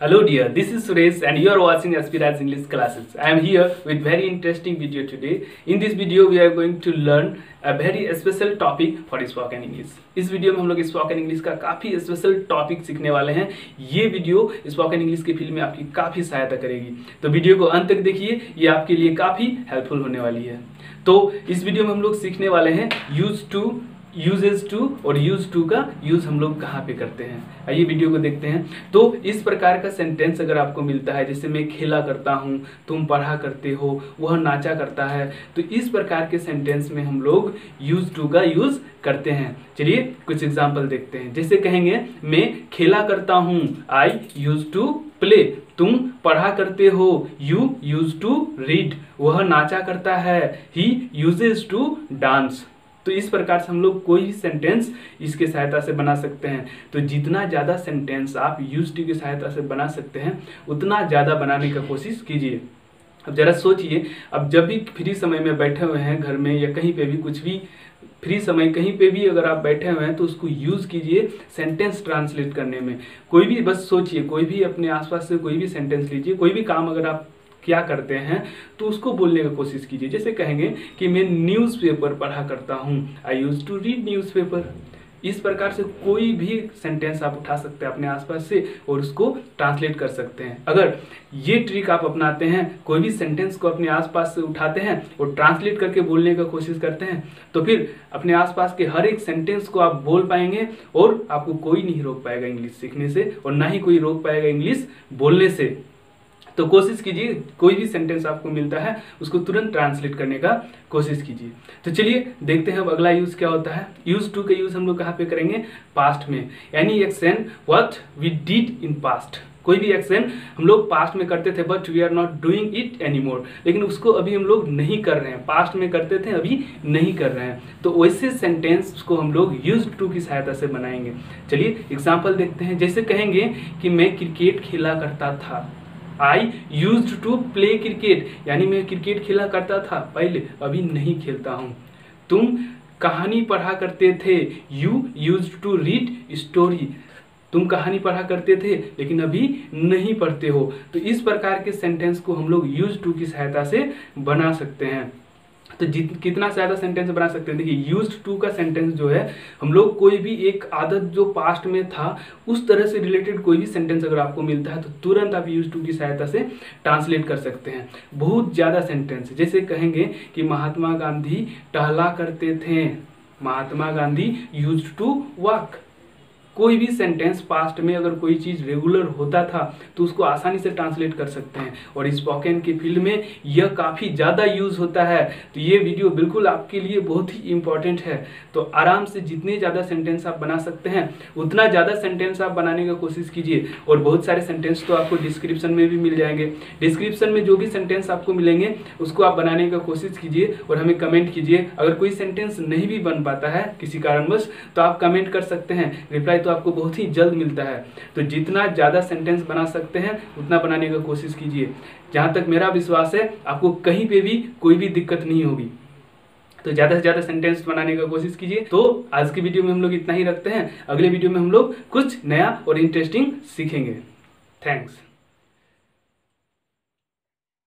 Hello dear, this is Suresh and you are watching Aspirage English classes. I am here with very interesting video today. In this video we are going to learn a very special topic for spoken English. इस video में हम लोग spoken English का काफ़ी special topic सीखने वाले हैं ये वीडियो स्पोकन इंग्लिश के फ़ील्ड में आपकी काफ़ी सहायता करेगी तो वीडियो को अंत तक देखिए ये आपके लिए काफ़ी हेल्पफुल होने वाली है तो इस वीडियो में हम लोग सीखने वाले हैं यूज़ टू यूजेज टू और यूज़ टू का यूज़ हम लोग कहाँ पे करते हैं? आइए वीडियो को देखते हैं। तो इस प्रकार का सेंटेंस अगर आपको मिलता है, जैसे मैं खेला करता हूँ, तुम पढ़ा करते हो, वह नाचा करता है तो इस प्रकार के सेंटेंस में हम लोग यूज़ टू का यूज़ करते हैं। चलिए कुछ एग्ज़ाम्पल देखते हैं। जैसे कहेंगे, मैं खेला करता हूँ आई यूज़ टू प्ले तुम पढ़ा करते हो यू यूज़ टू रीड वह नाचा करता है ही यूजेज टू डांस तो इस प्रकार से हम लोग कोई भी सेंटेंस इसके सहायता से बना सकते हैं। तो जितना ज़्यादा सेंटेंस आप यूज़ टू की सहायता से बना सकते हैं, उतना ज़्यादा बनाने का कोशिश कीजिए। अब ज़रा सोचिए, अब जब भी फ्री समय में बैठे हुए हैं घर में या कहीं पे भी कुछ भी, फ्री समय कहीं पे भी अगर आप बैठे हुए हैं तो उसको यूज़ कीजिए सेंटेंस ट्रांसलेट करने में। कोई भी बस सोचिए, कोई भी अपने आसपास से कोई भी सेंटेंस लीजिए, कोई भी काम अगर आप क्या करते हैं तो उसको बोलने की कोशिश कीजिए। जैसे कहेंगे कि मैं न्यूज़पेपर पढ़ा करता हूँ। I use to read newspaper इस प्रकार से कोई भी सेंटेंस आप उठा सकते हैं अपने आसपास से और उसको ट्रांसलेट कर सकते हैं। अगर ये ट्रिक आप अपनाते हैं, कोई भी सेंटेंस को अपने आसपास से उठाते हैं और ट्रांसलेट करके बोलने का कोशिश करते हैं तो फिर अपने आसपास के हर एक सेंटेंस को आप बोल पाएँगे और आपको कोई नहीं रोक पाएगा इंग्लिश सीखने से और ना ही कोई रोक पाएगा इंग्लिश बोलने से। तो कोशिश कीजिए, कोई भी सेंटेंस आपको मिलता है, उसको तुरंत ट्रांसलेट करने का कोशिश कीजिए। तो चलिए, देखते हैं अब अगला यूज़ क्या होता है। यूज़ टू का यूज़ हम लोग कहाँ पे करेंगे? पास्ट में। Any action what we did in past कोई भी एक्शन हम लोग पास्ट में करते थे but we are not doing it any more लेकिन उसको अभी हम लोग नहीं कर रहे हैं। पास्ट में करते थे, अभी नहीं कर रहे हैं। तो वैसे सेंटेंस को हम लोग यूज़ टू की सहायता से बनाएँगे। चलिए एग्ज़ाम्पल देखते हैं। जैसे कहेंगे कि मैं क्रिकेट खेला करता था। I use to play cricket यानी मैं क्रिकेट खेला करता था। पहले अभी नहीं खेलता हूँ। तुम कहानी पढ़ा करते थे। You use to read story तुम कहानी पढ़ा करते थे, लेकिन अभी नहीं पढ़ते हो। तो इस प्रकार के सेंटेंस को हम लोग यूज़ टू की सहायता से बना सकते हैं। तो जित, कितना ज़्यादा सेंटेंस बना सकते हैं? देखिए यूज़ टू का सेंटेंस जो है, हम लोग कोई भी एक आदत जो पास्ट में था, उस तरह से रिलेटेड कोई भी सेंटेंस अगर आपको मिलता है तो तुरंत आप यूज़ टू की सहायता से ट्रांसलेट कर सकते हैं। बहुत ज़्यादा सेंटेंस जैसे कहेंगे कि महात्मा गांधी टहला करते थे। Mahatma Gandhi use to walk कोई भी सेंटेंस पास्ट में अगर कोई चीज़ रेगुलर होता था तो उसको आसानी से ट्रांसलेट कर सकते हैं। और स्पोकन के फ़ील्ड में यह काफ़ी ज़्यादा यूज़ होता है। तो ये वीडियो बिल्कुल आपके लिए बहुत ही इंपॉर्टेंट है। तो आराम से जितने ज़्यादा सेंटेंस आप बना सकते हैं, उतना ज़्यादा सेंटेंस आप बनाने का कोशिश कीजिए। और बहुत सारे सेंटेंस तो आपको डिस्क्रिप्शन में भी मिल जाएँगे। डिस्क्रिप्शन में जो भी सेंटेंस आपको मिलेंगे, उसको आप बनाने का कोशिश कीजिए और हमें कमेंट कीजिए। अगर कोई सेंटेंस नहीं भी बन पाता है किसी कारणवश तो आप कमेंट कर सकते हैं। रिप्लाई तो आपको बहुत ही जल्द मिलता है। तो जितना ज़्यादा सेंटेंस बना सकते हैं, उतना बनाने का कोशिश कीजिए। जहाँ तक मेरा विश्वास है, आपको कहीं पर भी कोई भी दिक्कत नहीं होगी। तो ज़्यादा से ज़्यादा सेंटेंस बनाने का कोशिश कीजिए। तो आज की वीडियो में हम लोग इतना ही रखते हैं। अगले वीडियो में हम लोग कुछ नया और इंटरेस्टिंग सीखेंगे। थैंक्स